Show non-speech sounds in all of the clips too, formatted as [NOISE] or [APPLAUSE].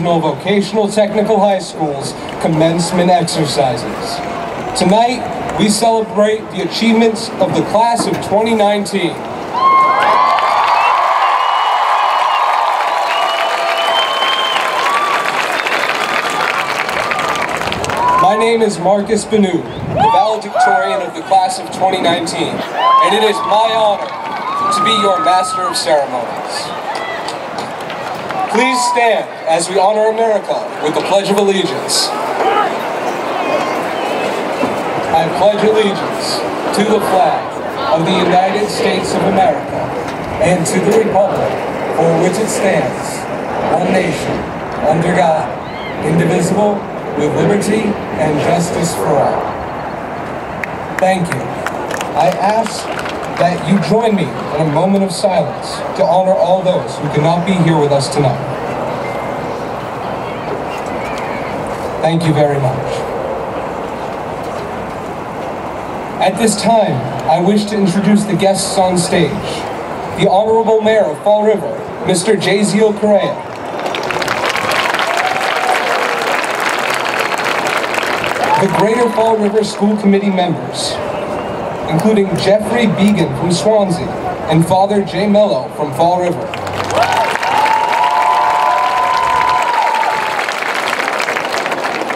Regional Vocational Technical High School's commencement exercises. Tonight, we celebrate the achievements of the class of 2019. My name is Marcus Benu, the valedictorian of the class of 2019, and it is my honor to be your Master of Ceremonies. Please stand as we honor America with the Pledge of Allegiance. I pledge allegiance to the flag of the United States of America and to the republic for which it stands, one nation, under God, indivisible, with liberty and justice for all. Thank you. I ask that you join me in a moment of silence to honor all those who cannot be here with us tonight. Thank you very much. At this time, I wish to introduce the guests on stage. The Honorable Mayor of Fall River, Mr. Jasiel Correia. The Greater Fall River School Committee members, including Jeffrey Began from Swansea and Father Jay Mello from Fall River.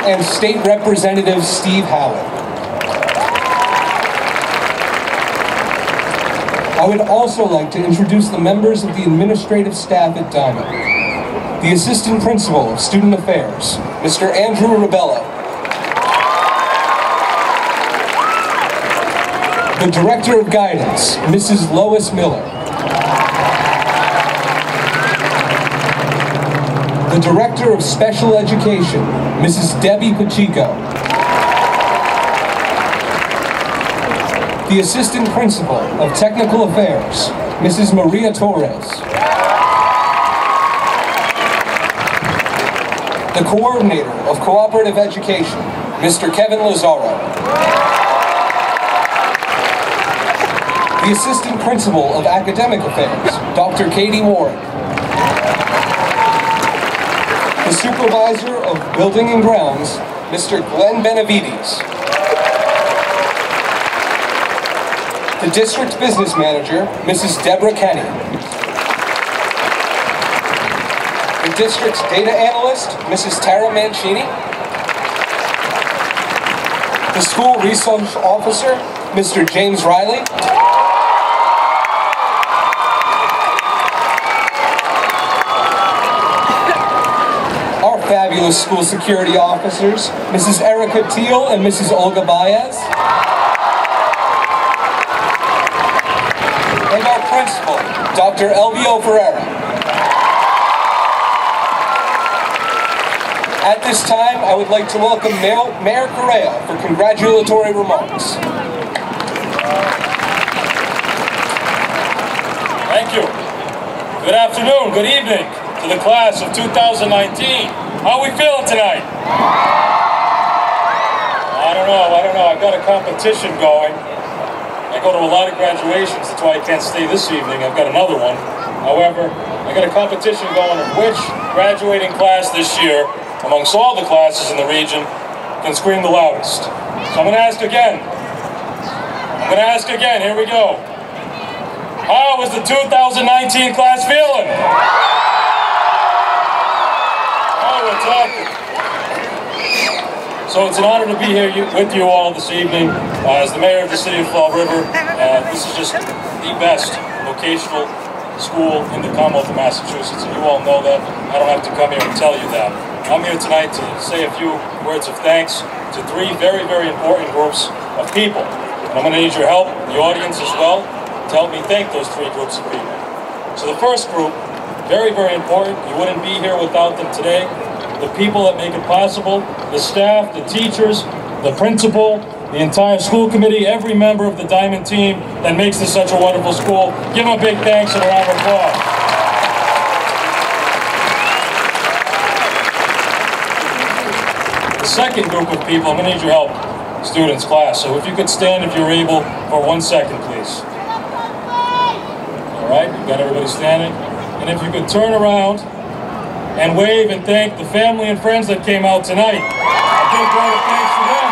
And State Representative Steve Howard. I would also like to introduce the members of the administrative staff at Diman. The Assistant Principal of Student Affairs, Mr. Andrew Ribello. The Director of Guidance, Mrs. Lois Miller. The Director of Special Education, Mrs. Debbie Pacheco. The Assistant Principal of Technical Affairs, Mrs. Maria Torres. The Coordinator of Cooperative Education, Mr. Kevin Lazaro. The Assistant Principal of Academic Affairs, Dr. Katie Warren. The Supervisor of Building and Grounds, Mr. Glenn Benavides. The District Business Manager, Mrs. Deborah Kenny. The District's Data Analyst, Mrs. Tara Mancini. The School Resource Officer, Mr. James Riley. Our fabulous school security officers, Mrs. Erica Teal and Mrs. Olga Baez. And our principal, Dr. Elvio Ferreira. At this time, I would like to welcome Mayor, Mayor Correia for congratulatory remarks. Thank you. Good afternoon, good evening to the class of 2019. How are we feeling tonight? I don't know, I don't know. I've got a competition going. I go to a lot of graduations, that's why I can't stay this evening. I've got another one. However, I got a competition going of which graduating class this year, amongst all the classes in the region, can scream the loudest. So I'm going to ask again. I'm going to ask again. Here we go. How is the 2019 class feeling? We're talking. So it's an honor to be here with you all this evening uh, as the mayor of the city of Fall River. Uh, this is just the best vocational school in the Commonwealth of Massachusetts, and you all know that. I don't have to come here and tell you that. I'm here tonight to say a few words of thanks to three very, very important groups of people. And I'm going to need your help, the audience as well, to help me thank those three groups of people. So the first group, very, very important. You wouldn't be here without them today. The people that make it possible, the staff, the teachers, the principal, the entire school committee, every member of the Diman team that makes this such a wonderful school. Give them a big thanks and a round of applause. The second group of people, I'm gonna need your help. students class. So if you could stand if you're able for one second, please. All right, you've got everybody standing. And if you could turn around and wave and thank the family and friends that came out tonight. i A big round of thanks to them.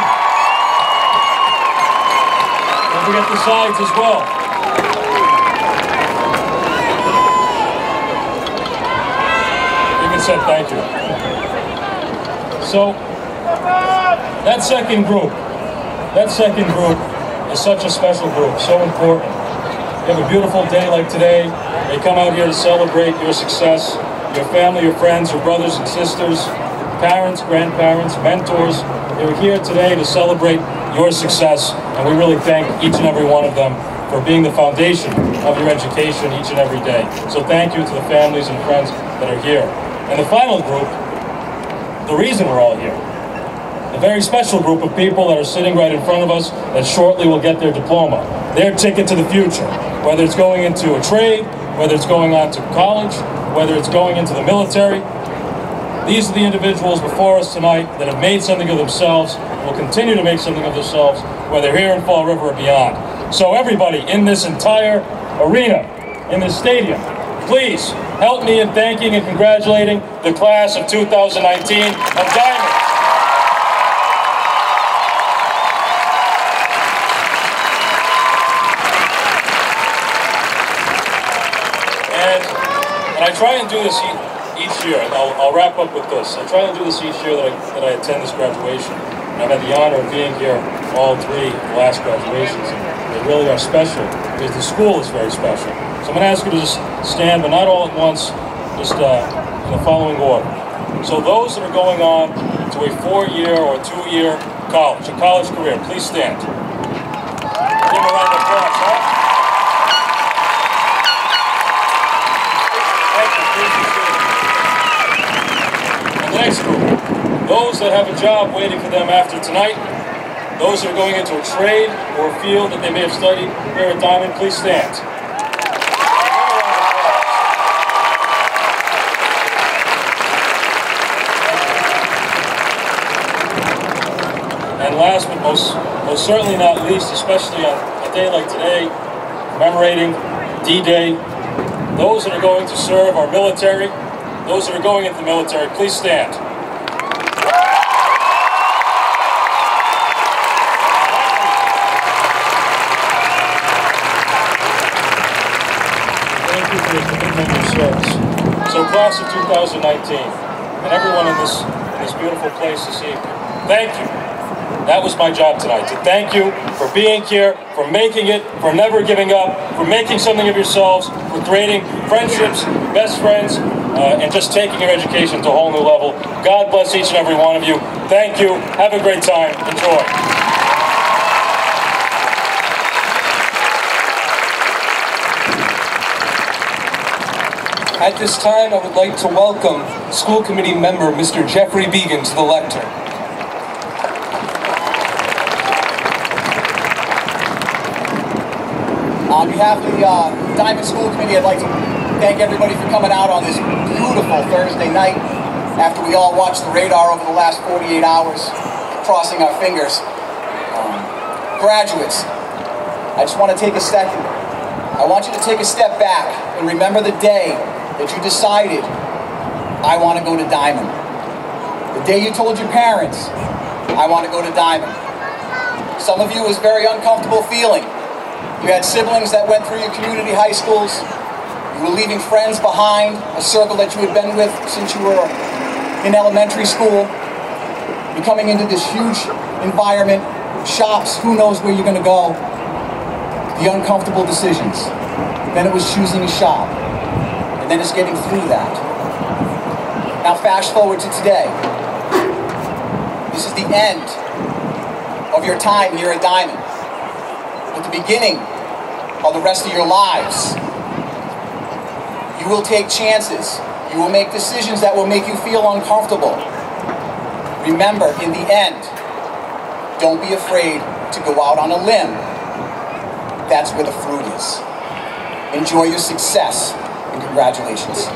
Don't forget the sides as well. said thank you. So, that second group, that second group is such a special group, so important. You have a beautiful day like today. They come out here to celebrate your success, your family, your friends, your brothers and sisters, parents, grandparents, mentors. They're here today to celebrate your success, and we really thank each and every one of them for being the foundation of your education each and every day. So thank you to the families and friends that are here. And the final group, the reason we're all here, a very special group of people that are sitting right in front of us that shortly will get their diploma, their ticket to the future, whether it's going into a trade, whether it's going on to college, whether it's going into the military. These are the individuals before us tonight that have made something of themselves, will continue to make something of themselves, whether here in Fall River or beyond. So everybody in this entire arena, in this stadium, Please help me in thanking and congratulating the class of 2019 of Diman. And, and I try and do this each year, and I'll, I'll, wrap up with this. I try and do this each year that I, that I attend this graduation. And I've had the honor of being here all three last graduations. They really are special because the school is very special. So I'm going to ask you to just stand, but not all at once, just uh, in the following order. So those that are going on to a four-year or two-year college, a college career, please stand. Give a round of applause, huh? And the next group, those that have a job waiting for them after tonight, those that are going into a trade or a field that they may have studied here at Diman, please stand. And last but most, most certainly not least, especially on a day like today, commemorating D-Day, those that are going to serve our military, those that are going into the military, please stand. Thank you for your commitment and service. So class of 2019, and everyone in this, in this beautiful place this evening, thank you. That was my job tonight, to thank you for being here, for making it, for never giving up, for making something of yourselves, for creating friendships, best friends, uh, and just taking your education to a whole new level. God bless each and every one of you. Thank you. Have a great time. Enjoy. At this time, I would like to welcome school committee member Mr. Jeffrey Began to the lectern. On behalf of the uh, Diman School Committee, I'd like to thank everybody for coming out on this beautiful Thursday night after we all watched the radar over the last 48 hours, crossing our fingers. Um, graduates, I just want to take a second. I want you to take a step back and remember the day that you decided, I want to go to Diman. The day you told your parents, I want to go to Diman. Some of you was very uncomfortable feeling you had siblings that went through your community high schools. You were leaving friends behind, a circle that you had been with since you were in elementary school. You're coming into this huge environment, shops, who knows where you're going to go. The uncomfortable decisions. Then it was choosing a shop. Then it's getting through that. Now fast forward to today. This is the end of your time here at Diman. At the beginning of the rest of your lives. You will take chances. You will make decisions that will make you feel uncomfortable. Remember, in the end, don't be afraid to go out on a limb. That's where the fruit is. Enjoy your success, and congratulations.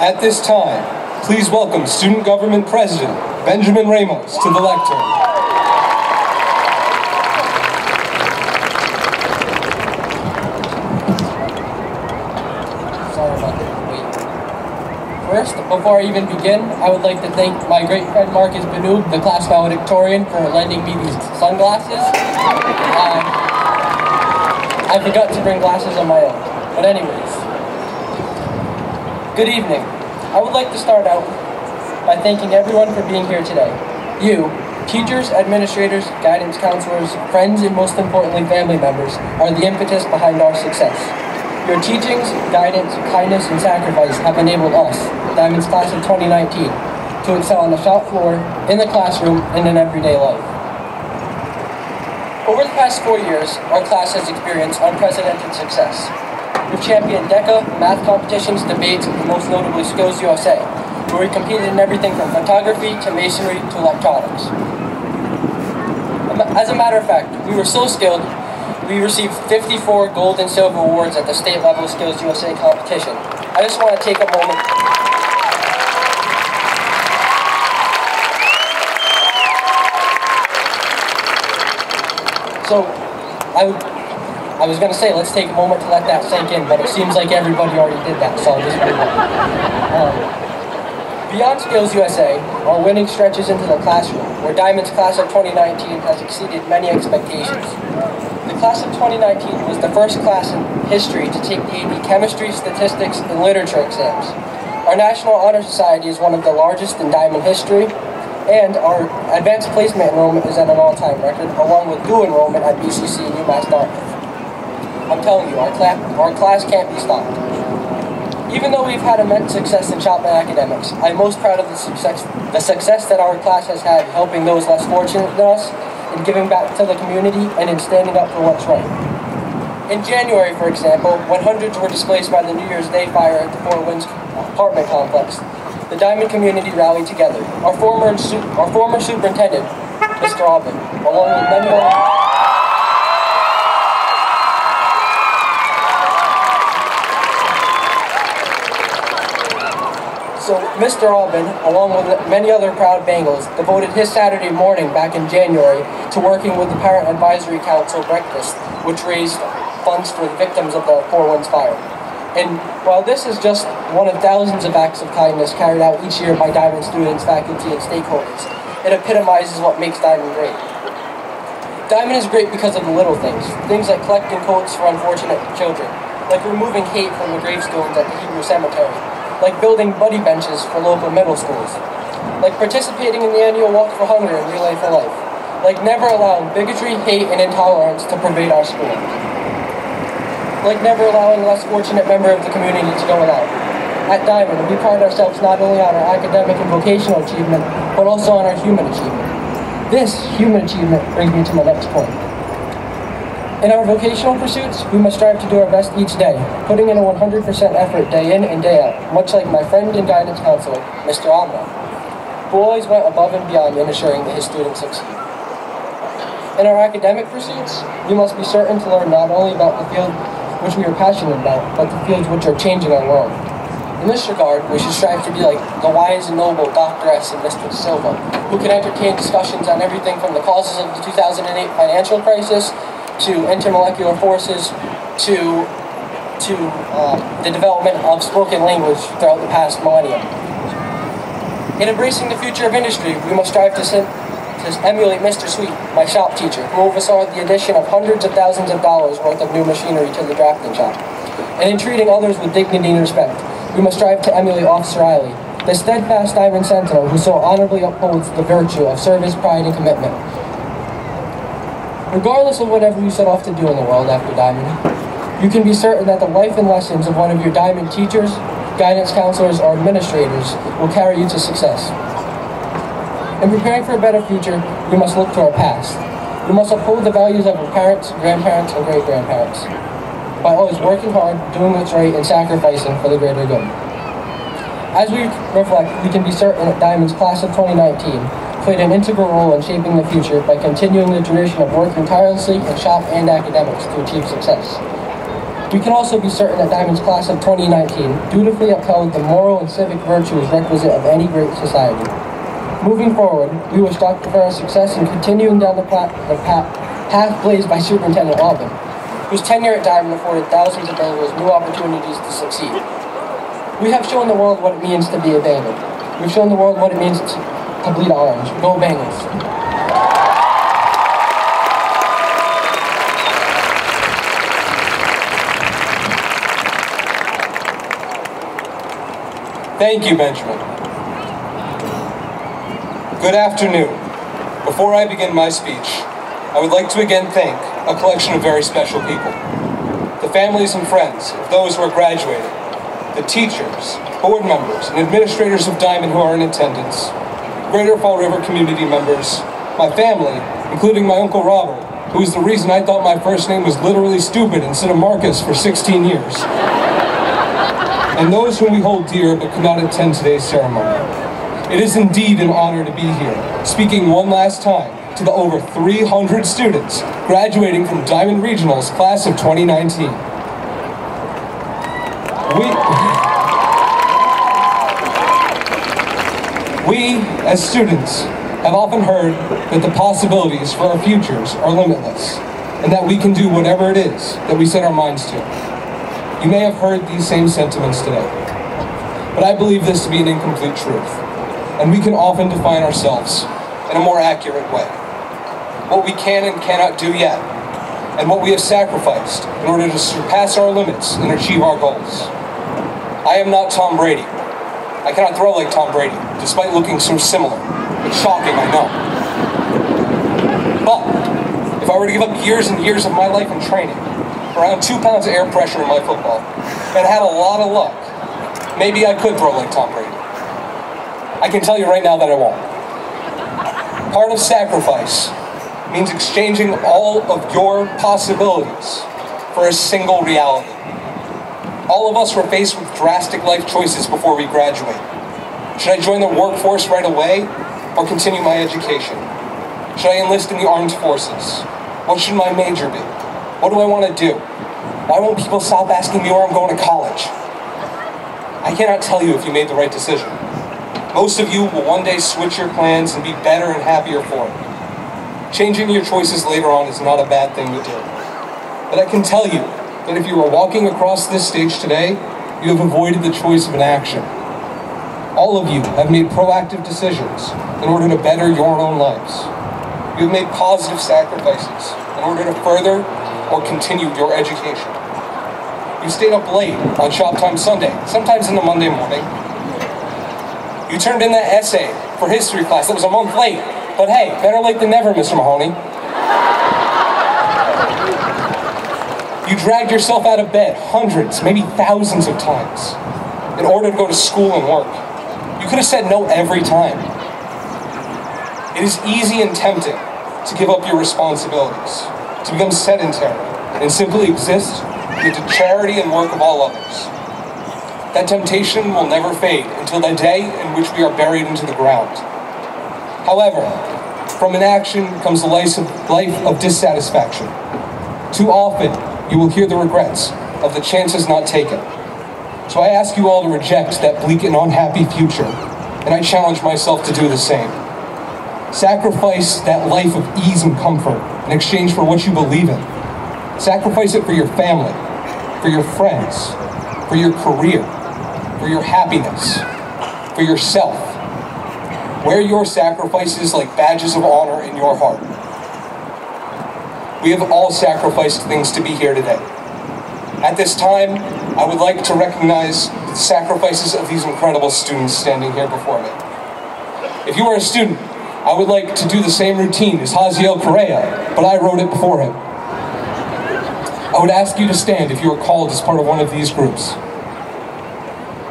At this time, please welcome Student Government President Benjamin Ramos to the lectern. Sorry about the wait. First, before I even begin, I would like to thank my great friend Marcus Benoub, the class valedictorian, for lending me these sunglasses. Um, I forgot to bring glasses on my own. But anyways, good evening. I would like to start out by thanking everyone for being here today. You, teachers, administrators, guidance counselors, friends, and most importantly, family members, are the impetus behind our success. Your teachings, guidance, kindness, and sacrifice have enabled us, Diman's class of 2019, to excel on the shop floor, in the classroom, and in everyday life. Over the past four years, our class has experienced unprecedented success. We've championed DECA, math competitions, debates, and most notably Skills USA, where we competed in everything from photography to masonry to electronics. As a matter of fact, we were so skilled, we received 54 gold and silver awards at the state level Skills USA competition. I just want to take a moment. So, I, I was going to say, let's take a moment to let that sink in, but it seems like everybody already did that, so I'll just move on. Um, Beyond Skills USA, our winning stretches into the classroom, where Diman's class of 2019 has exceeded many expectations. The class of 2019 was the first class in history to take the AP Chemistry, Statistics, and Literature exams. Our National Honor Society is one of the largest in Diman history, and our advanced placement enrollment is at an all-time record, along with dual enrollment at BCC and UMass Dartmouth. I'm telling you, our, cla our class can't be stopped. Even though we've had immense success in Chapman academics, I'm most proud of the success, the success that our class has had helping those less fortunate than us, in giving back to the community, and in standing up for what's right. In January, for example, when hundreds were displaced by the New Year's Day fire at the Four Winds apartment complex, the Diman community rallied together. Our former, our former superintendent, Mr. Aubin, along with many other... So Mr. Aubin, along with many other proud Bengals, devoted his Saturday morning back in January to working with the Parent Advisory Council breakfast, which raised funds for the victims of the Four Winds fire. And while this is just one of thousands of acts of kindness carried out each year by Diman students, faculty, and stakeholders, it epitomizes what makes Diman great. Diman is great because of the little things, things like collecting coats for unfortunate children, like removing hate from the gravestones at the Hebrew Cemetery, like building buddy benches for local middle schools, like participating in the annual Walk for Hunger and Relay for Life, like never allowing bigotry, hate, and intolerance to pervade our school, like never allowing a less fortunate member of the community to go without. At Diman, we pride ourselves not only on our academic and vocational achievement, but also on our human achievement. This human achievement brings me to my next point. In our vocational pursuits, we must strive to do our best each day, putting in a 100% effort day in and day out, much like my friend and guidance counselor, Mr. Amna, who always went above and beyond in ensuring that his students succeed. In our academic pursuits, we must be certain to learn not only about the field which we are passionate about, but the fields which are changing our world. In this regard, we should strive to be like the wise and noble Dr. S. and Mr. Silva, who can entertain discussions on everything from the causes of the 2008 financial crisis to intermolecular forces to to uh, the development of spoken language throughout the past millennium. In embracing the future of industry, we must strive to, to emulate Mr. Sweet, my shop teacher, who oversaw the addition of hundreds of thousands of dollars worth of new machinery to the drafting shop. And in treating others with dignity and respect, we must strive to emulate Officer Riley, the steadfast Iron Sentinel who so honorably upholds the virtue of service, pride, and commitment. Regardless of whatever you set off to do in the world after Diman, you can be certain that the life and lessons of one of your Diman teachers, guidance counselors, or administrators will carry you to success. In preparing for a better future, we must look to our past. We must uphold the values of our parents, grandparents, and great-grandparents by always working hard, doing what's right, and sacrificing for the greater good. As we reflect, we can be certain that Diman's class of 2019 played an integral role in shaping the future by continuing the tradition of working tirelessly in shop and academics to achieve success. We can also be certain that Diman's class of 2019 dutifully upheld the moral and civic virtues requisite of any great society. Moving forward, we wish Dr. Ferris success in continuing down the, the path, path blazed by Superintendent Aubin, whose tenure at Diman afforded thousands of Bengals new opportunities to succeed. We have shown the world what it means to be a Bengal. We've shown the world what it means to, to bleed orange. Go Bengals. Thank you, Benjamin. Good afternoon. Before I begin my speech, I would like to again thank a collection of very special people. The families and friends of those who are graduating, the teachers, board members, and administrators of Diman who are in attendance, Greater Fall River community members, my family, including my Uncle Robert, who is the reason I thought my first name was literally stupid instead of Marcus for 16 years and those whom we hold dear but could not attend today's ceremony. It is indeed an honor to be here, speaking one last time to the over 300 students graduating from Diman Regional's class of 2019. We, [LAUGHS] we as students, have often heard that the possibilities for our futures are limitless, and that we can do whatever it is that we set our minds to. You may have heard these same sentiments today, but I believe this to be an incomplete truth, and we can often define ourselves in a more accurate way. What we can and cannot do yet, and what we have sacrificed in order to surpass our limits and achieve our goals. I am not Tom Brady. I cannot throw like Tom Brady, despite looking so similar. It's shocking, I know. But, if I were to give up years and years of my life in training, around two pounds of air pressure in my football, and had a lot of luck, maybe I could throw like Tom Brady. I can tell you right now that I won't. Part of sacrifice means exchanging all of your possibilities for a single reality. All of us were faced with drastic life choices before we graduate. Should I join the workforce right away or continue my education? Should I enlist in the armed forces? What should my major be? What do I want to do? Why won't people stop asking me where I'm going to college? I cannot tell you if you made the right decision. Most of you will one day switch your plans and be better and happier for it. Changing your choices later on is not a bad thing to do. But I can tell you that if you are walking across this stage today, you have avoided the choice of an action. All of you have made proactive decisions in order to better your own lives. You have made positive sacrifices in order to further or continue your education. You stayed up late on Shop Time Sunday, sometimes in the Monday morning. You turned in that essay for history class that was a month late, but hey, better late than never, Mr. Mahoney. You dragged yourself out of bed hundreds, maybe thousands of times in order to go to school and work. You could have said no every time. It is easy and tempting to give up your responsibilities, to become sedentary, and simply exist with the charity and work of all others. That temptation will never fade until the day in which we are buried into the ground. However, from inaction comes a life of, life of dissatisfaction. Too often, you will hear the regrets of the chances not taken. So I ask you all to reject that bleak and unhappy future, and I challenge myself to do the same. Sacrifice that life of ease and comfort in exchange for what you believe in. Sacrifice it for your family, for your friends, for your career, for your happiness, for yourself. Wear your sacrifices like badges of honor in your heart. We have all sacrificed things to be here today. At this time, I would like to recognize the sacrifices of these incredible students standing here before me. If you are a student, I would like to do the same routine as Jasiel Correia, but I wrote it before him. I would ask you to stand if you are called as part of one of these groups.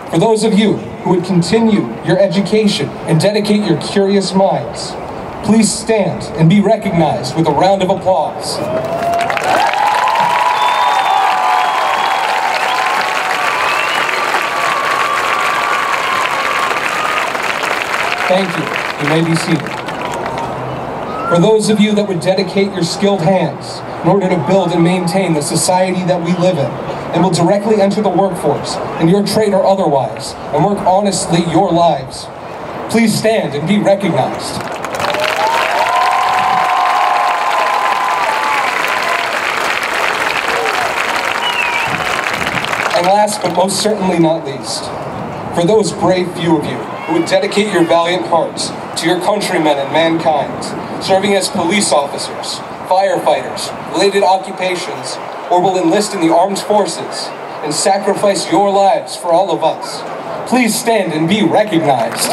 For those of you who would continue your education and dedicate your curious minds, please stand and be recognized with a round of applause. Thank you. You may be seated. For those of you that would dedicate your skilled hands in order to build and maintain the society that we live in, and will directly enter the workforce, in your trade or otherwise, and work honestly your lives. Please stand and be recognized. And last but most certainly not least, for those brave few of you who would dedicate your valiant hearts to your countrymen and mankind, serving as police officers, firefighters, related occupations, or will enlist in the armed forces and sacrifice your lives for all of us. Please stand and be recognized.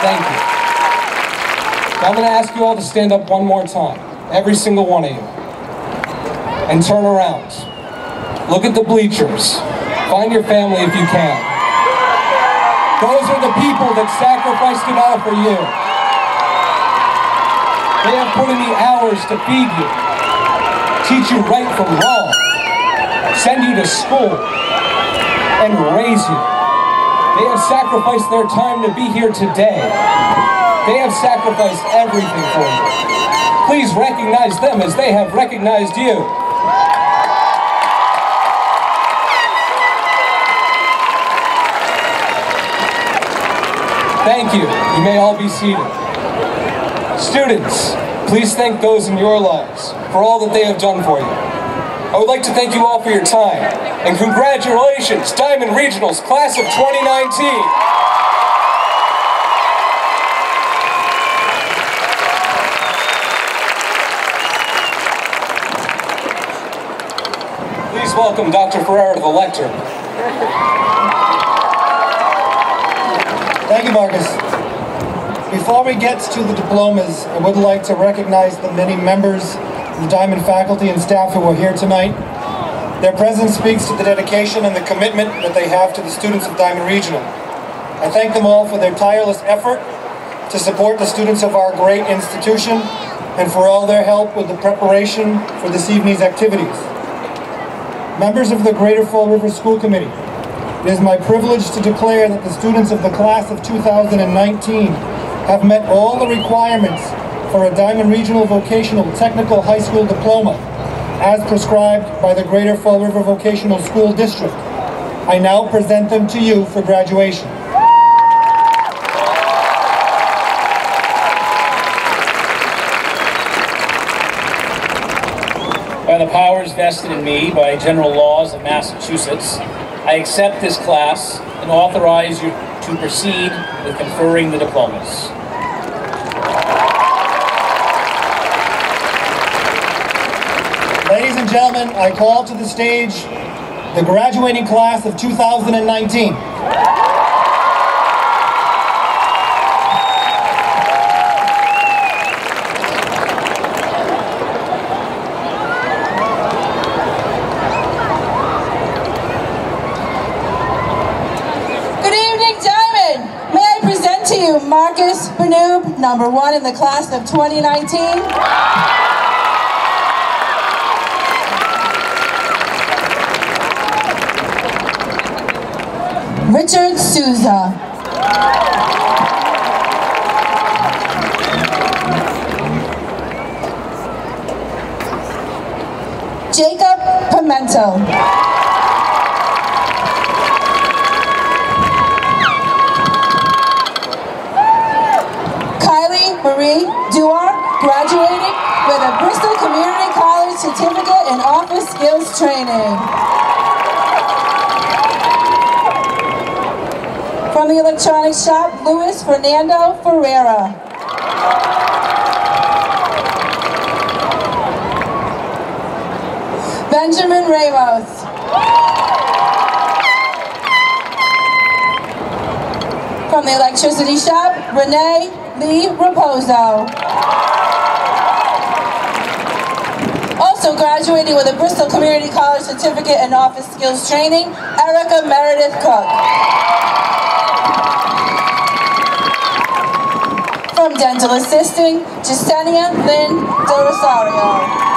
Thank you. Now I'm going to ask you all to stand up one more time, every single one of you, and turn around. Look at the bleachers. Find your family if you can. Those are the people that sacrificed it all for you. They have put in the hours to feed you, teach you right from wrong, send you to school, and raise you. They have sacrificed their time to be here today. They have sacrificed everything for you. Please recognize them as they have recognized you. Thank you. You may all be seated. Students, please thank those in your lives for all that they have done for you. I would like to thank you all for your time, and congratulations, Diman Regionals, Class of 2019! Please welcome Dr. Ferrera to the lectern. Thank you, Marcus. Before we get to the diplomas, I would like to recognize the many members of the Diman faculty and staff who are here tonight. Their presence speaks to the dedication and the commitment that they have to the students of Diman Regional. I thank them all for their tireless effort to support the students of our great institution and for all their help with the preparation for this evening's activities. Members of the Greater Fall River School Committee, it is my privilege to declare that the students of the class of 2019 have met all the requirements for a Diman Regional Vocational Technical High School Diploma as prescribed by the Greater Fall River Vocational School District. I now present them to you for graduation. By the powers vested in me by general laws of Massachusetts, I accept this class and authorize you to proceed with conferring the diplomas. Ladies and gentlemen, I call to the stage the graduating class of 2019. Good evening, Diman. May I present to you Marcus Benoob, number one in the class of 2019. Richard Souza. Jacob Pimento. Kylie Marie Duar graduated with a Bristol Community College certificate in office skills training. From the electronics shop, Luis Fernando Ferreira. Benjamin Ramos. From the electricity shop, Renee Lee Raposo. Also graduating with a Bristol Community College certificate in office skills training, Erica Meredith Cook. From dental assisting, Jasenia Lynn Del Rosario.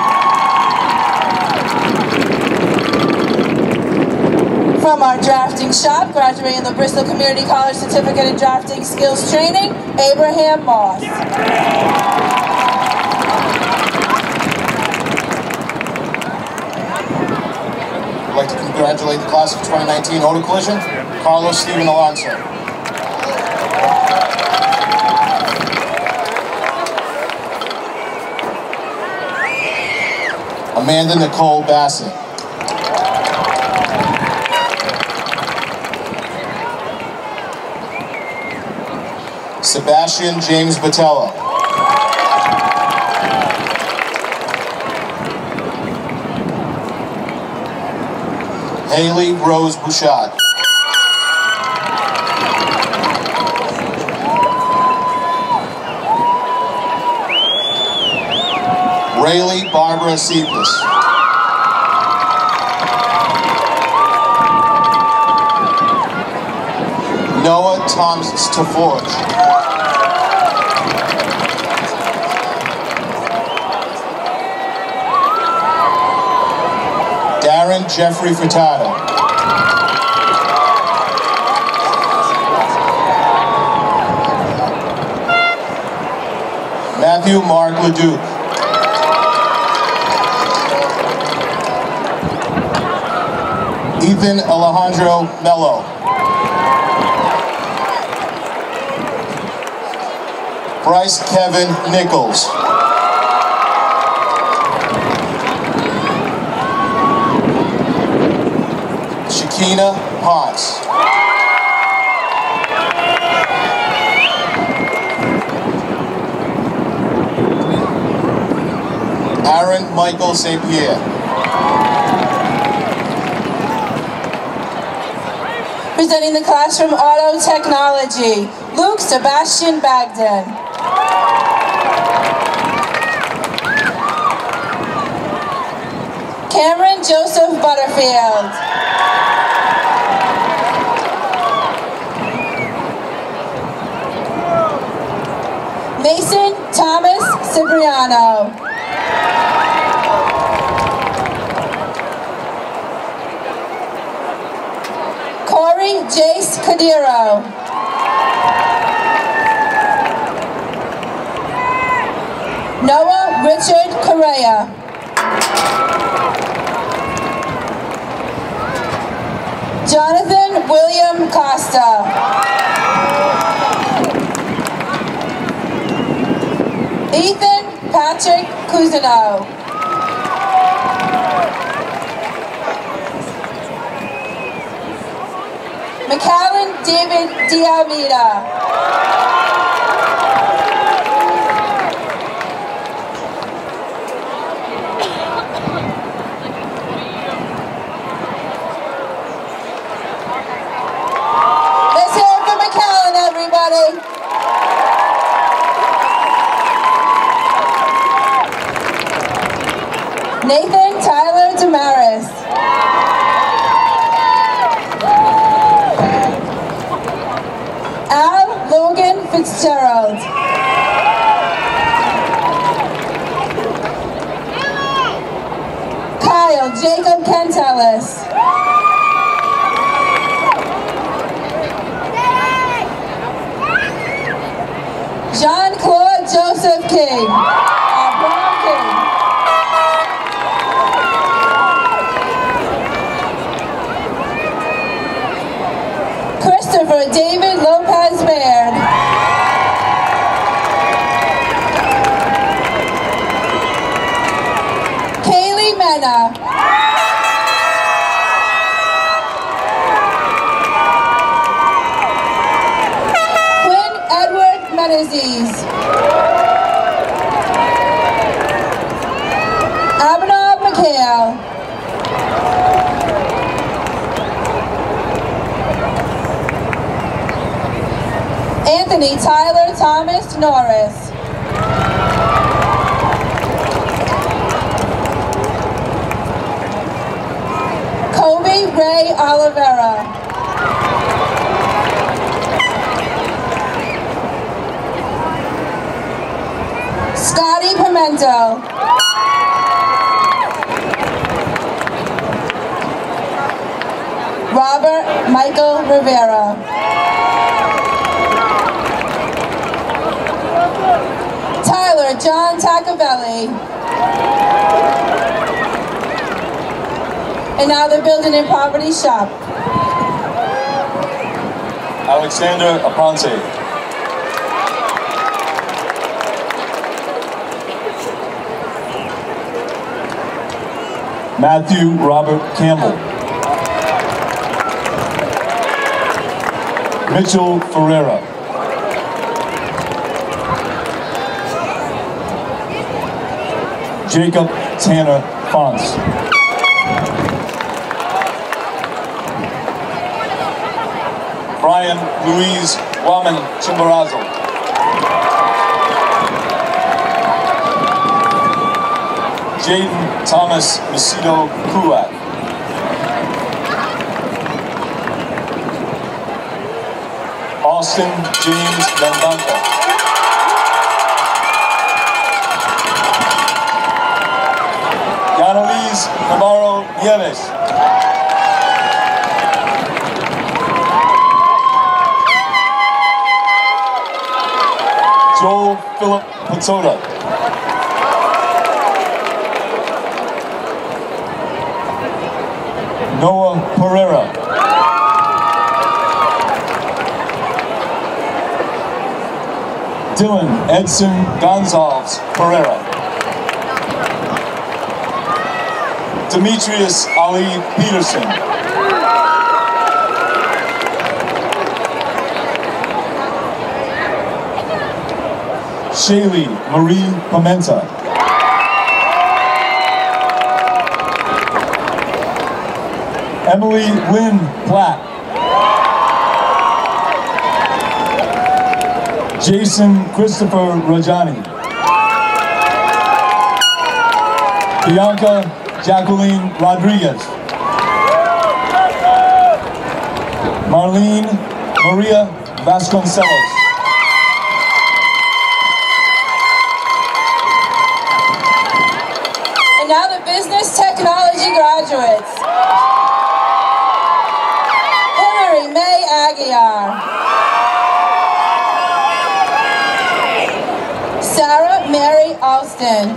from our drafting shop, graduating the Bristol Community College Certificate in Drafting Skills Training, Abraham Moss. I'd like to congratulate the class of 2019 Auto Collision, Carlos Steven Alonso. Amanda Nicole Bassett. Sebastian James Batello. Haley Rose Bouchard. Rayleigh Barbara Cephas. Noah Thomas Taforge. Jeffrey Furtado. Matthew Mark Leduc. Ethan Alejandro Mello. Bryce Kevin Nichols. Shakina Potts. Aaron Michael St. Pierre. Presenting the class from Auto Technology, Luke Sebastian Bagden. Cameron Joseph Butterfield. Mason Thomas Cipriano. Corey Jace Cadiro. Noah Richard Correa. Jonathan William Costa. Ethan Patrick Cousineau. McAllen David Diamita. Let's hear it for McAllen, everybody. Nathan Tyler Damaris. Al Logan Fitzgerald. Kyle Jacob Kentelis. Jean-Claude Joseph King. Uh, Brown King. Christopher David Lopez Baird. Kaylee Mena. Menezes. Abhinav Mikhail. Anthony Tyler Thomas Norris. Kobe Ray Oliveira. Scotty Pimento. Robert Michael Rivera. Tyler John Tacavelli. And now they're Building and poverty Shop. Alexander Aponte. Matthew Robert Campbell. Mitchell Ferreira. Jacob Tanner Fonts. Brian Louise Waman Chimborazo. Jaden Thomas Macedo Kuat. Austin James Gandanta. Yanalise Navarro Nieves. Philip Patota. Noah Pereira. Dylan Edson Gonzalez Pereira. Demetrius Ali Peterson. Shaylee Marie Pimenta. Emily Lynn Platt. Jason Christopher Rajani. Bianca Jacqueline Rodriguez. Marlene Maria Vasconcelos. And now the Business Technology graduates. Hillary May Aguiar. Sarah Mary Alston.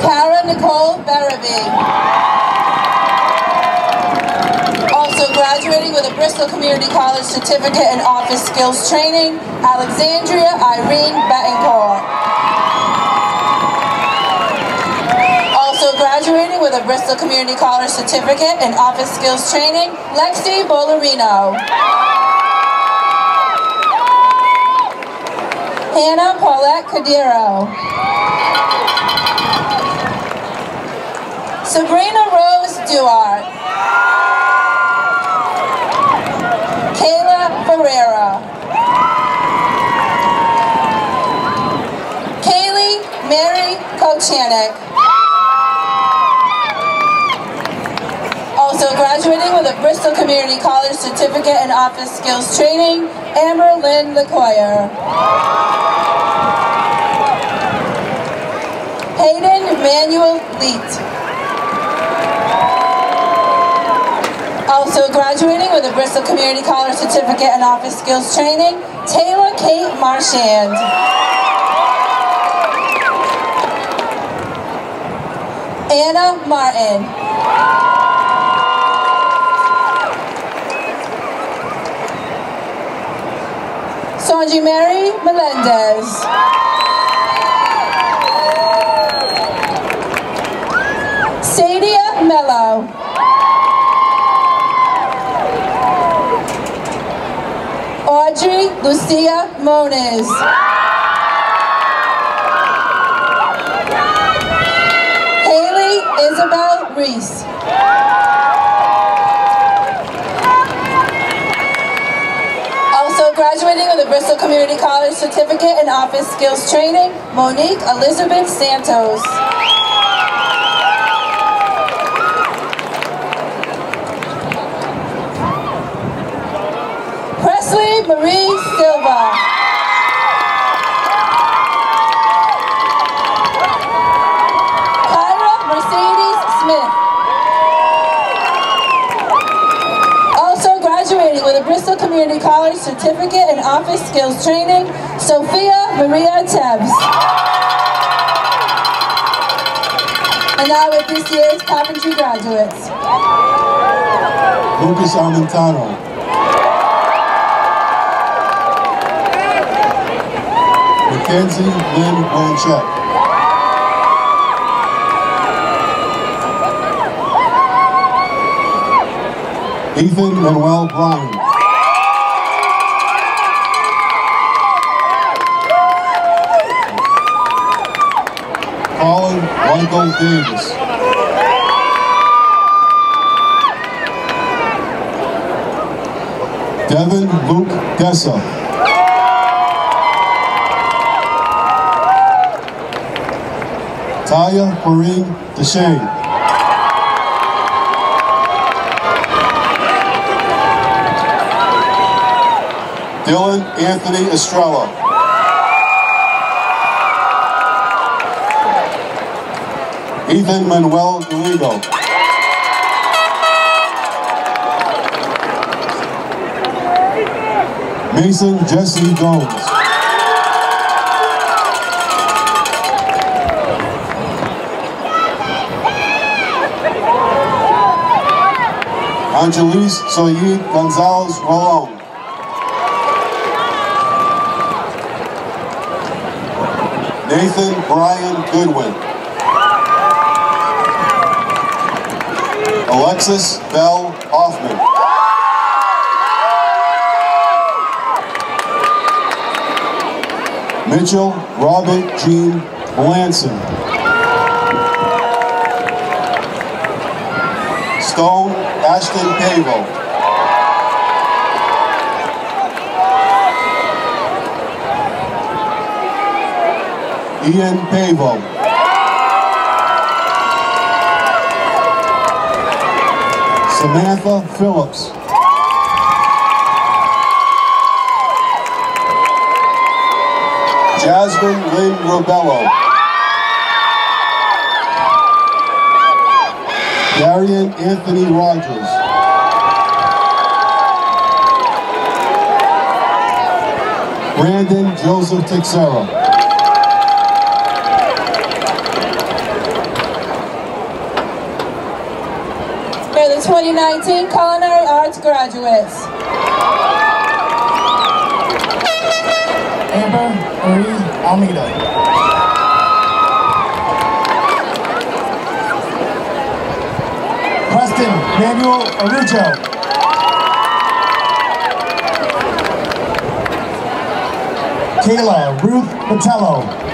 Kara Nicole Barabee. Also Community College Certificate in Office Skills Training, Alexandria Irene Betancourt. Also graduating with a Bristol Community College Certificate in Office Skills Training, Lexi Bolorino. Hannah Paulette Cadiro. Sabrina Rose Duart. Kayla Ferreira. Kaylee Mary Kochanek. Also graduating with a Bristol Community College Certificate in Office Skills Training, Amber Lynn LeCoyer. Hayden Manuel Leet. Also graduating with a Bristol Community College Certificate in Office Skills Training, Taylor Kate Marchand. Anna Martin. Sanji Mary Melendez. Sadia Mello. Audrey Lucia Moniz. Haley Isabel Reese. Also graduating with a Bristol Community College Certificate in Office Skills Training, Monique Elizabeth Santos. Presley Marie Silva. Kyra Mercedes Smith. Also graduating with a Bristol Community College Certificate in Office Skills Training, Sophia Maria Tebbs. And now with this year's carpentry graduates. Lucas Armentano. Mackenzie Lynn Blanchett. Ethan Manuel Bryan. Michael Davis. Devin Luke Dessa. Taya Marie Deshane. Dylan Anthony Estrella. Ethan Manuel Dorigo. Mason Jesse Gomes. Angelis Soyid Gonzalez Rolón. Nathan Brian Goodwin. Alexis Bell Hoffman. Mitchell Robert Jean Melanson. Stone Ashton Pavo. Ian Pavo. Samantha Phillips. Jasmine Lynn Robello. Darian Anthony Rogers. Brandon Joseph Texera. 2019 Culinary Arts graduates. Amber Marie Almeida. Preston Manuel Arujo. Kayla Ruth Patello.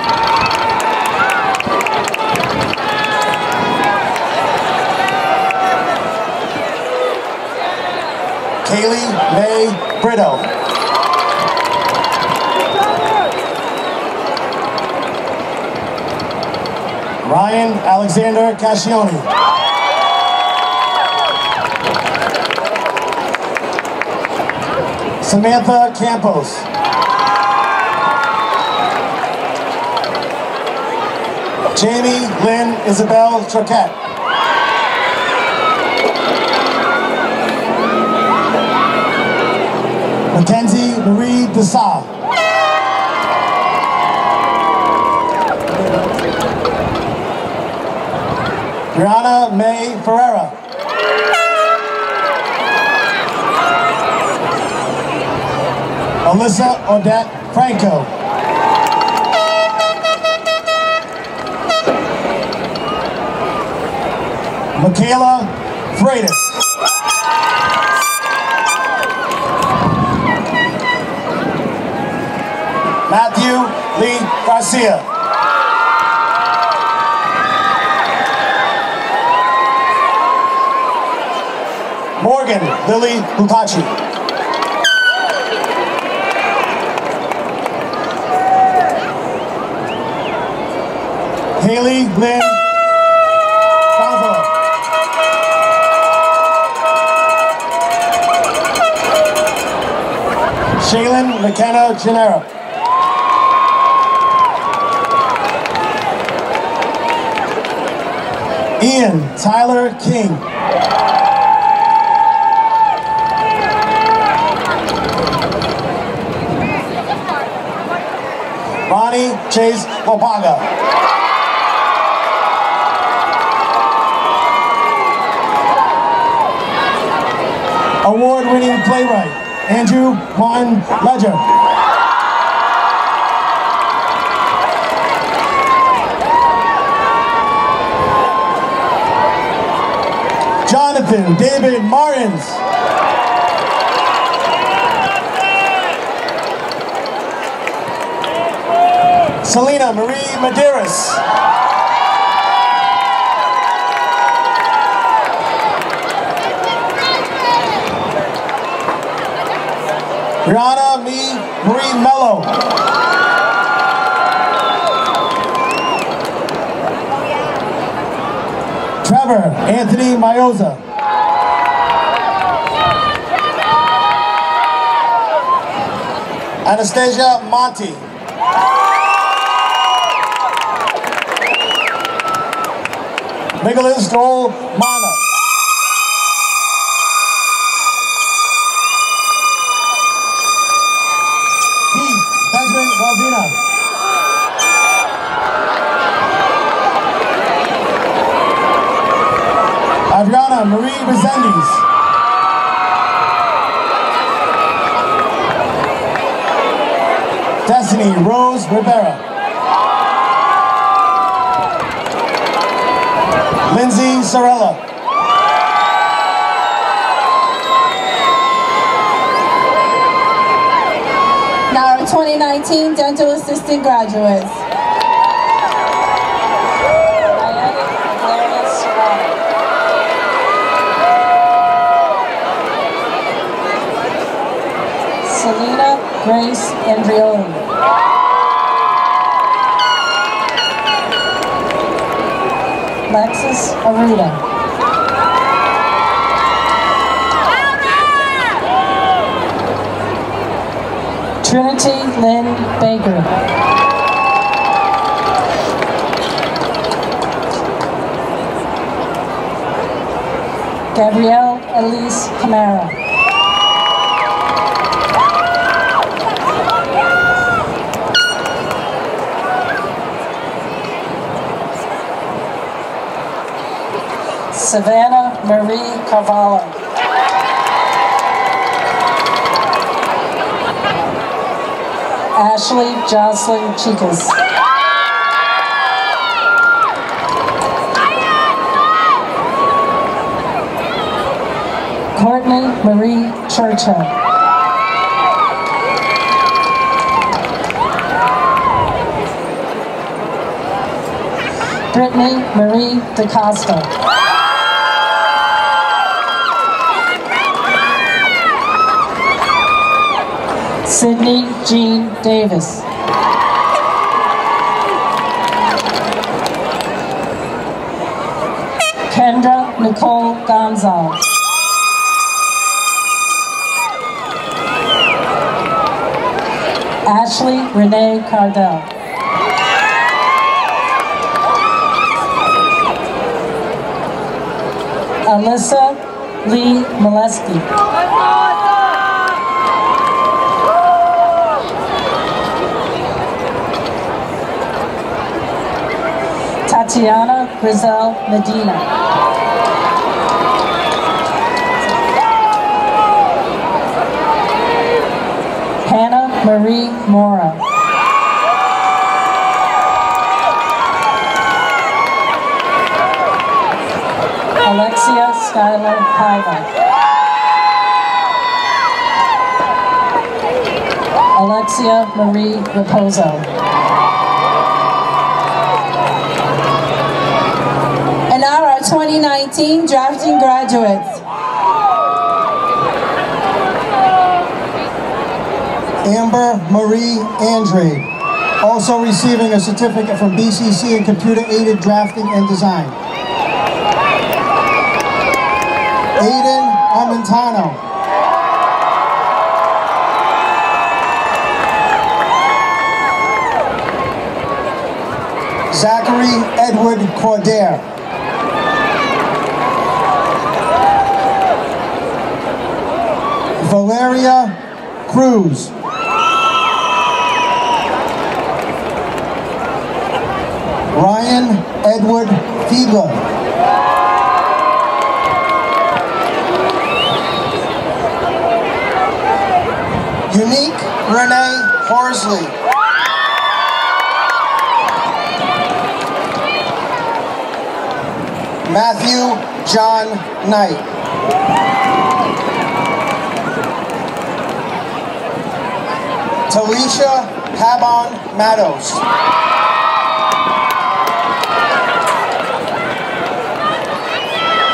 Kaylee May Brito. Ryan Alexander Cascioni. Samantha Campos. Jamie Lynn Isabel Choquette. Mackenzie Marie Dessa. Brianna May Ferreira. Alyssa Odette Franco. Michaela Freitas. Matthew Lee Garcia. Morgan Lily Lupachi. Haley Lynn Falvo. Shaylin McKenna Gennaro. Ian Tyler King. Ronnie Chase Wapaga. Award-winning playwright, Andrew Martin Ledger. David Martins. Selena Marie Medeiros. Brianna Me Marie Mello. Trevor Anthony Mayoza. Anastasia Monty. Nicholas Joel Mana. Keith Benjamin Valvina. Adriana Marie Resendiz. Destiny Rose Rivera. Lindsay Sorella. Now our 2019 dental assistant graduates. Selena Grace Andrioli. Trinity Lynn Baker. Gabrielle Elise Camara. Savannah Marie Carvalho. Ashley Jocelyn Chicas. Courtney Marie Churchill. Brittany Marie DeCosta. Sydney Jean Davis. Kendra Nicole Gonzalez. Ashley Renee Cardell. Alyssa Lee Molesky. Tatiana Grizel Medina. Hannah Marie Mora. Alexia Skylar Paiva. Alexia Marie Raposo. And now our 2019 drafting graduates. Amber Marie Andre, also receiving a certificate from BCC in Computer Aided Drafting and Design. Aiden Armentano. Zachary Edward Cordair. Valeria Cruz. Ryan Edward Fiedler. Unique Renee Horsley. Matthew John Knight. Talisha Pabon Matos.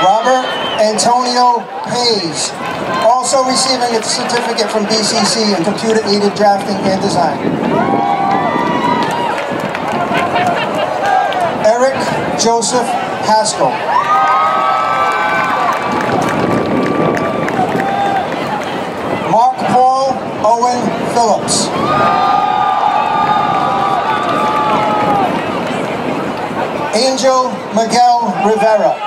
Robert Antonio Hayes, also receiving a certificate from BCC in computer-aided drafting and design. Eric Joseph Haskell. Mark Paul Owen Phillips. Angel Miguel Rivera.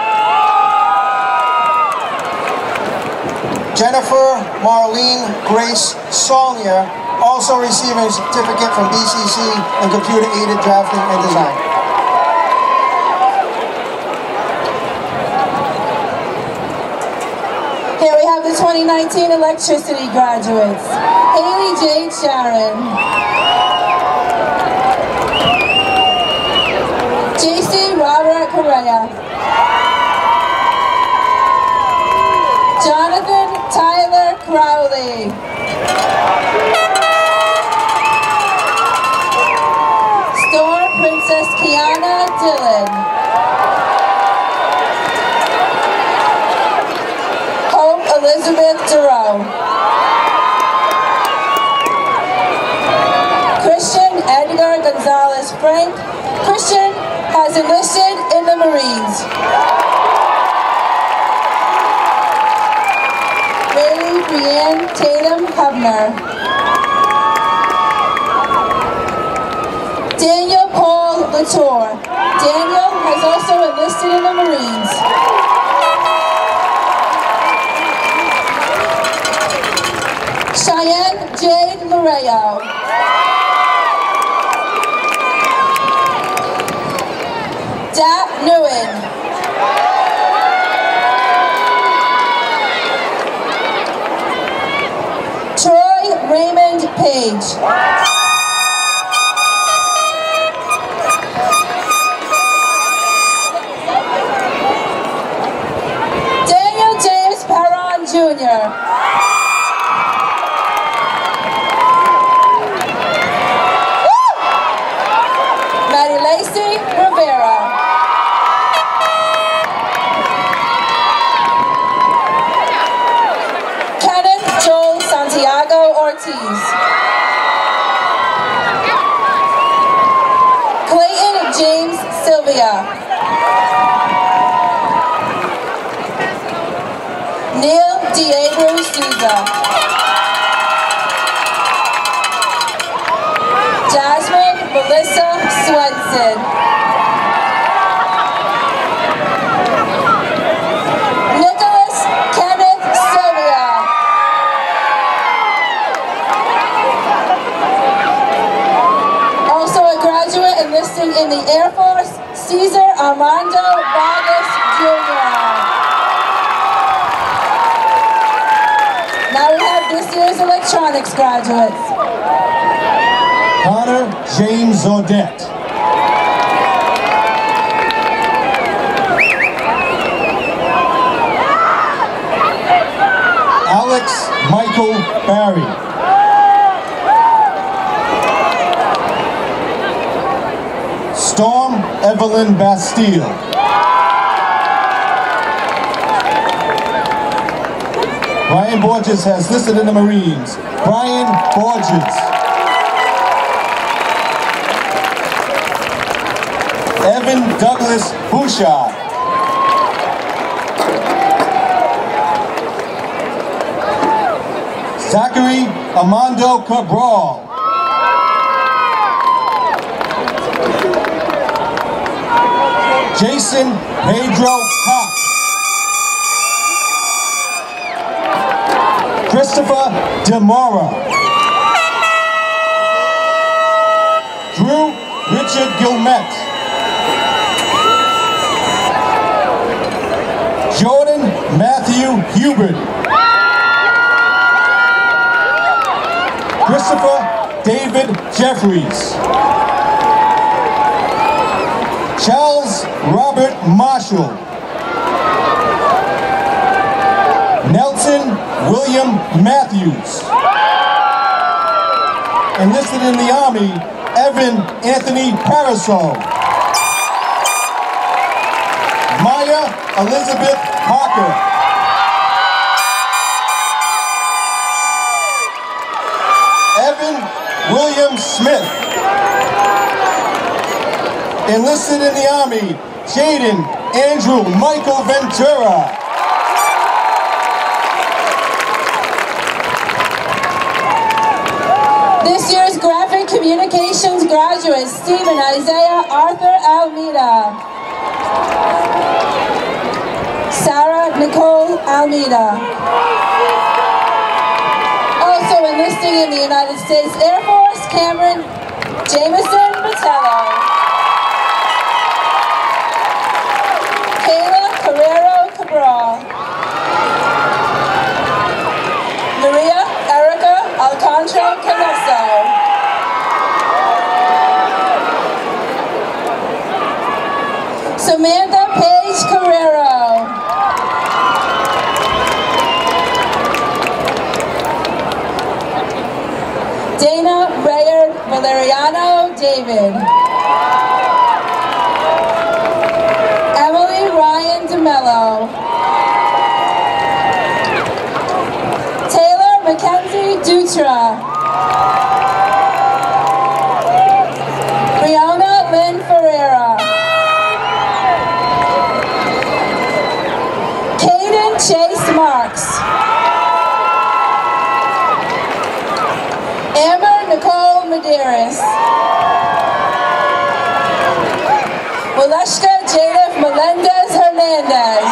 Jennifer Marlene Grace Saulnier, also receiving a certificate from BCC in computer-aided drafting and design. Here we have the 2019 electricity graduates. Haley Jade Sharon. JC Robert Correa. Jonathan Tyler Crowley. Storm Princess Kiana Dillon. Hope Elizabeth Giroux. Christian Edgar Gonzalez Frank. Christian has enlisted in the Marines. Mary Brianne Daniel Paul Latour. Daniel has also enlisted in the Marines. Cheyenne Jade Loreo. Page. Daniel James Perron Jr. Maddie Lacey Rivera. Kenneth Joel Santiago Ortiz. Clayton James Sylvia. Neil Diego Souza. Jasmine Melissa Swenson. Nicholas Kenneth Sylvia. Also a graduate enlisting in the Air Force, Cesar Armando Vargas Jr. Now we have this year's electronics graduates. Connor James Odette. Alex Michael Barry. Storm Evelyn Bastille. Brian Borges has listed in the Marines. Brian Borges. Evan Douglas Bouchard. Zachary Amando Cabral. Jason Pedro Demora. Drew Richard Gilmet. Jordan Matthew Hubert. Christopher David Jeffries. Charles Robert Marshall. Nelson William Matthews. Enlisted in the Army, Evan Anthony Parasol. Maya Elizabeth Parker. Evan William Smith. Enlisted in the Army, Jaden Andrew Michael Ventura. Communications Stephen Isaiah Arthur Almeida. Sarah Nicole Almeida. Also enlisting in the United States Air Force, Cameron Jameson Botello. Kayla Carrero Cabral. Maria Erica Alcantara Canoso. Samantha Paige Carrero. Dana Bayard Valeriano David. Emily Ryan DeMello. Taylor Mackenzie Dutra. Brianna Lynn Ferreira. Caden Chase Marks. Amber Nicole Medeiros. Waleshka Jadif Melendez Hernandez.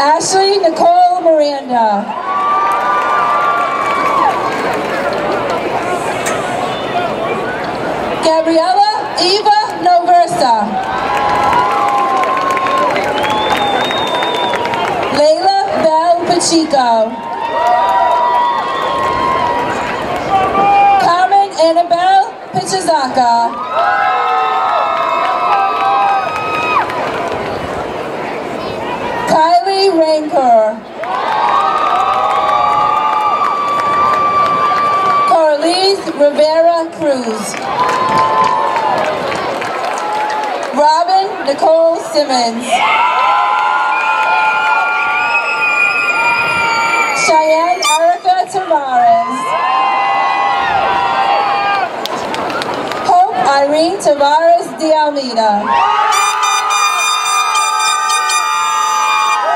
Ashley Nicole Miranda. Gabriella Eva Noversa. Layla Bell Pacheco. Carmen Annabelle Pichizaka. Kylie Rancor. Carlise Rivera Cruz. Robin Nicole Simmons. Cheyenne Erica Tavares. Hope Irene Tavares de Almeida.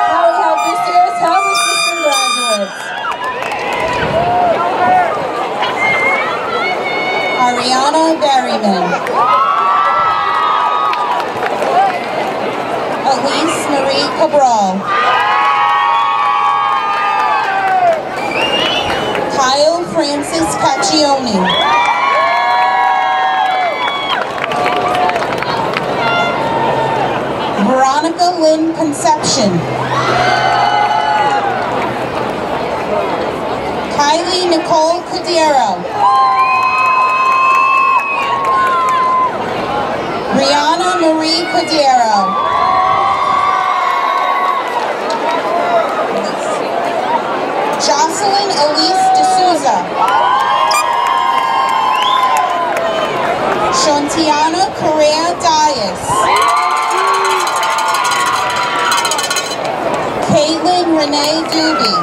Now we assistant graduates. Ariana Berryman. Elise Marie Cabral. Kyle Francis Caccioni. Lynn Conception. Kylie Nicole Cudero. Brianna Marie Cudero. Jocelyn Elise D'Souza. Shantiana Correa Dias. Caitlin Renee Doobie.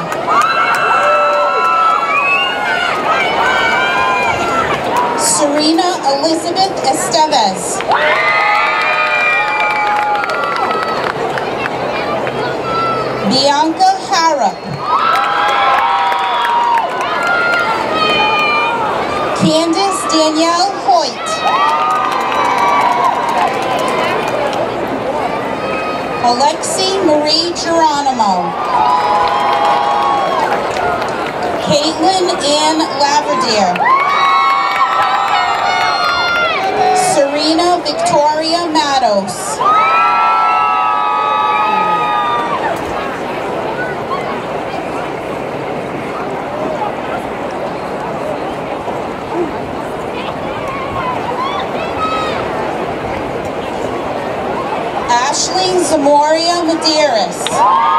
Serena Elizabeth Estevez. Bianca Harrop. Candace Danielle Hoyt. Alexi Marie Geronimo. Caitlin Ann Laverdier. Serena Victoria Matos. Ashley Zamoria Medeiros.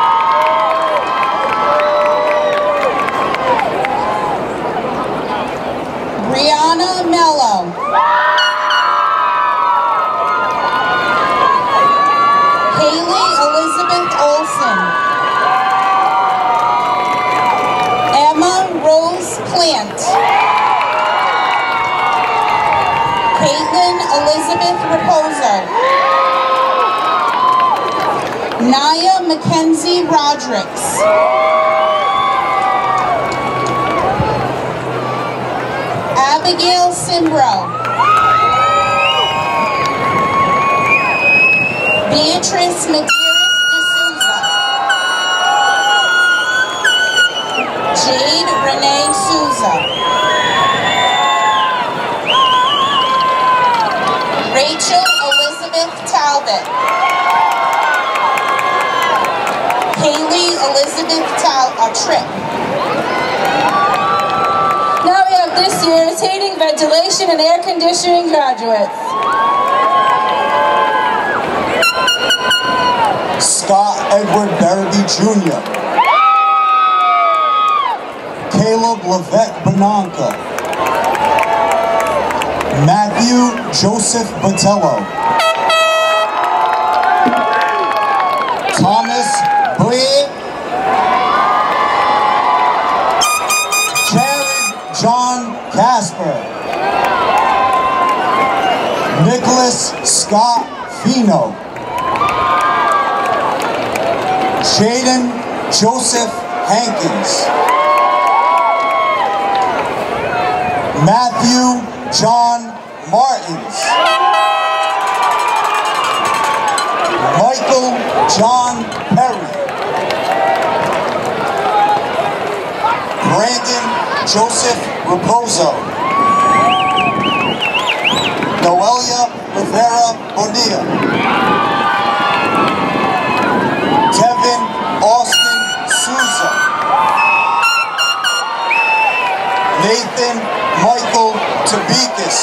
Elizabeth Raposo. Naya Mackenzie Rodericks. Abigail Simbro. Beatrice Medeiros Elizabeth Tal uh, Tripp. Now we have this year's heating, ventilation, and air conditioning graduates. Scott Edward Barabee Jr. Caleb Levesque Benanca. Matthew Joseph Botello. Casper. Nicholas Scott Fino. Jaden Joseph Hankins. Matthew John Martins. Michael John Perry. Brandon Joseph Raposo. Noelia Rivera Bonilla. Kevin Austin Souza. Nathan Michael Tabikis.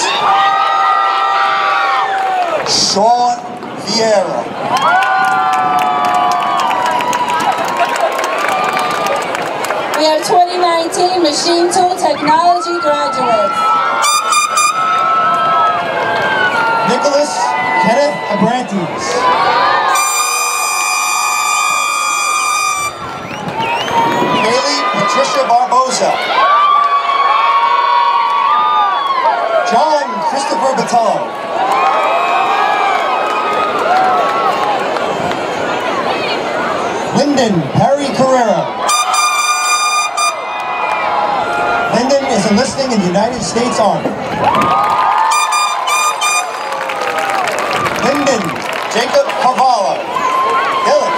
Sean Vieira. We have 2019 Machine Tool Technology graduates. Nicholas Kenneth Abrantes. Patricia Barboza. John Christopher Batallo. Lyndon Perry Carrera. The United States Army. Lyndon Jacob Cavallo. Dylan.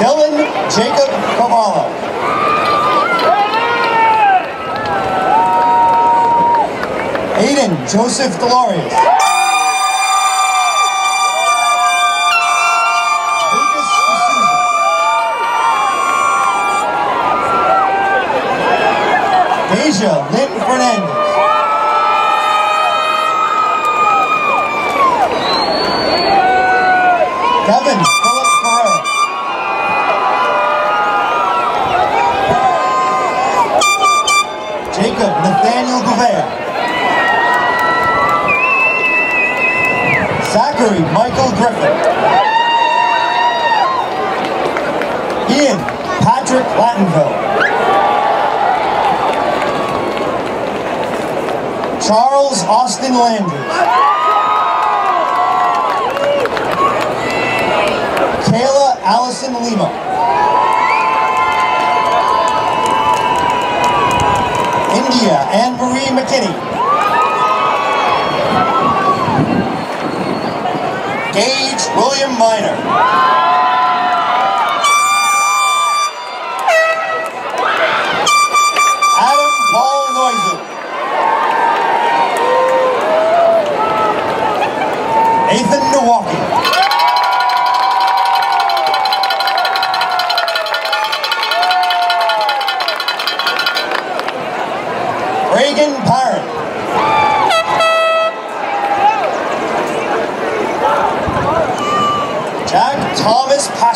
Dylan Jacob Cavallo. Aiden Joseph Delorius. Austin Landry. Kayla Allison Lima. India Anne Marie McKinney. Gage William Miner.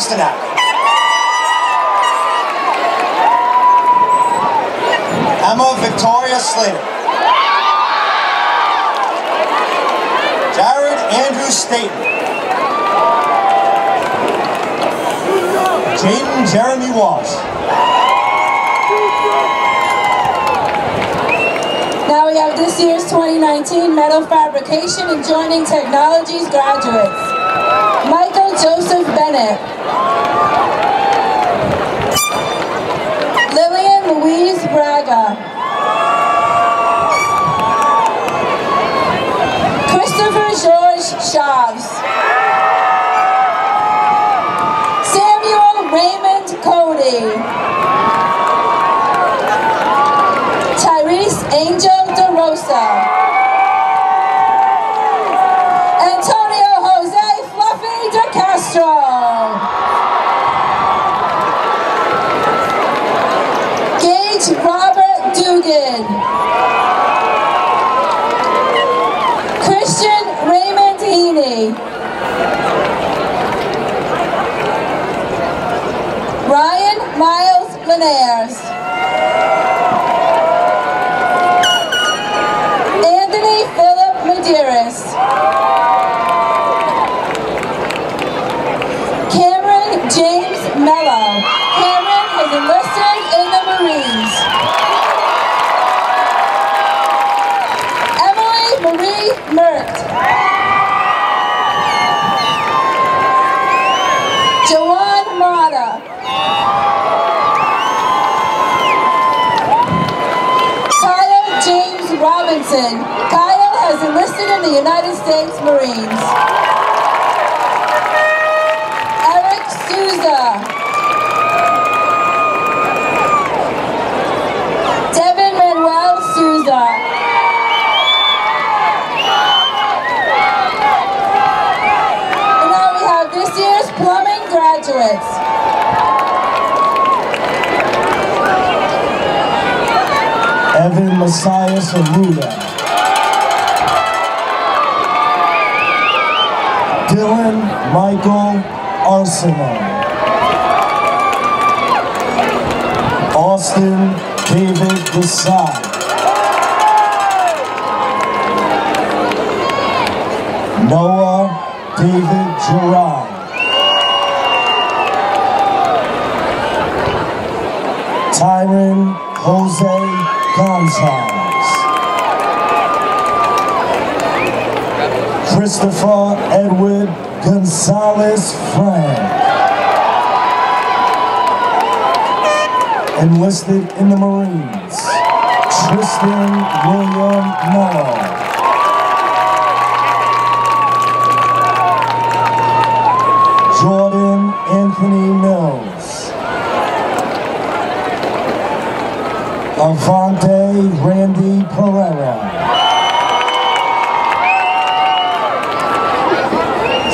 astronaut. Emma Victoria Slater. Jared Andrew Staten. Jaden Jeremy Walsh. Now we have this year's 2019 Metal Fabrication and Joining Technologies graduates. Joseph Bennett. Lillian Louise Braga. Christopher George Chaves. Samuel Raymond Cody. Tyrese Angel DeRosa. Antonio Jose Fluffy DeCastro. Gage Robert Dugan. Christian Raymond Heaney. Ryan Miles Linares. Anthony Philip Medeiros. Cameron James Mello. Cameron is enlisted in the Marines. Emily Marie Mert. Jawan Mata. Kyle James Robinson. Kyle has enlisted in the United States Marines. Eric Souza. Devin Manuel Souza. And now we have this year's plumbing graduates. Evan Messias Aruda. Dylan Michael Arsenal. Austin David Desai. Noah David Gerard. Tyron Jose Gonzalez. Christopher Edward Gonzalez Frank. Enlisted in the Marines. Tristan William Mello. Jordan Anthony Mills. Avante Randy Pereira.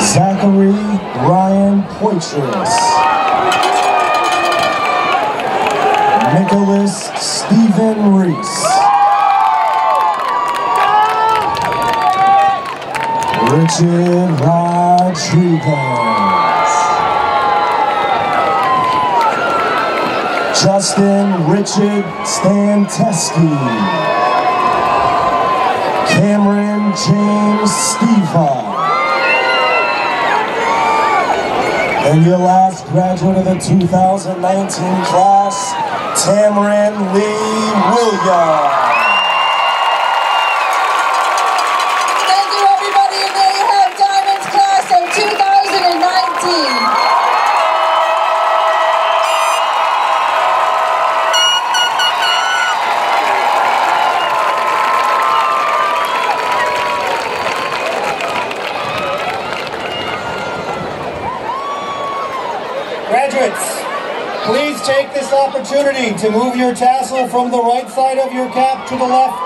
Zachary Ryan Poitras. Nicholas Stephen Reese. Richard Rodriguez. Justin Richard Stanteski. Cameron James Steva. And your last graduate of the 2019 class, Tamron Lee Williams. Opportunity to move your tassel from the right side of your cap to the left,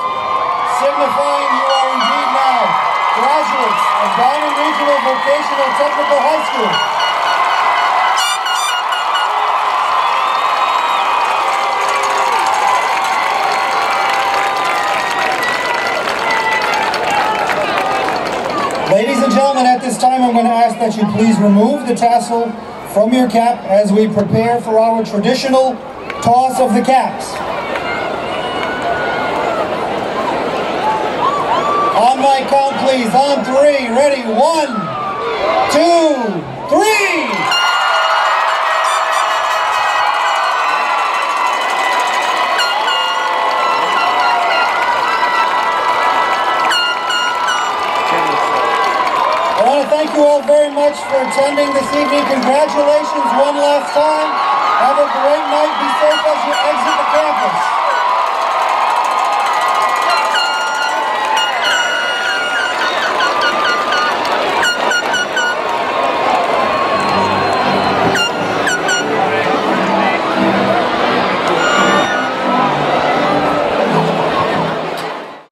signifying you are indeed now graduates of Diman Regional Vocational Technical High School. Ladies and gentlemen, at this time I'm going to ask that you please remove the tassel from your cap as we prepare for our traditional toss of the caps. On my count, please. On three. Ready? One, two, three. thank you all very much for attending this evening. Congratulations one last time. Have a great night. Be safe as you exit the campus.